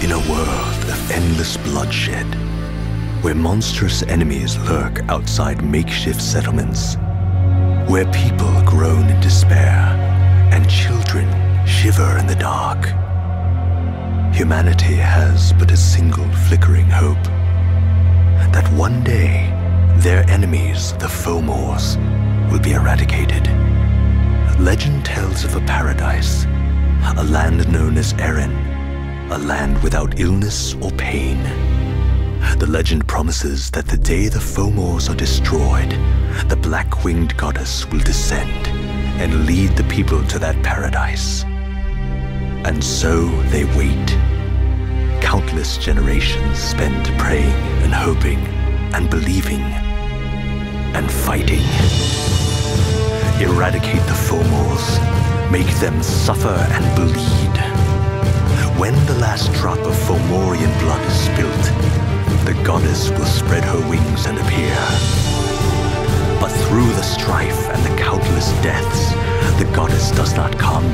In a world of endless bloodshed, where monstrous enemies lurk outside makeshift settlements, where people groan in despair and children shiver in the dark, humanity has but a single flickering hope that one day their enemies, the Fomors, will be eradicated. Legend tells of a paradise, a land known as Erinn, a land without illness or pain. The legend promises that the day the Fomors are destroyed, the black-winged goddess will descend and lead the people to that paradise. And so they wait. Countless generations spent praying and hoping and believing and fighting. Eradicate the Fomors, make them suffer and bleed when the last drop of Fomorian blood is spilt, the goddess will spread her wings and appear. But through the strife and the countless deaths, the goddess does not come.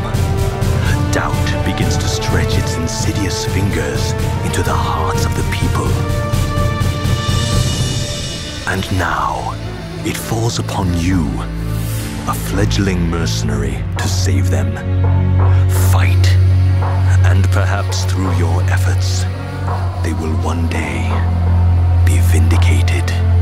Doubt begins to stretch its insidious fingers into the hearts of the people. And now, it falls upon you, a fledgling mercenary, to save them. Through your efforts, they will one day be vindicated.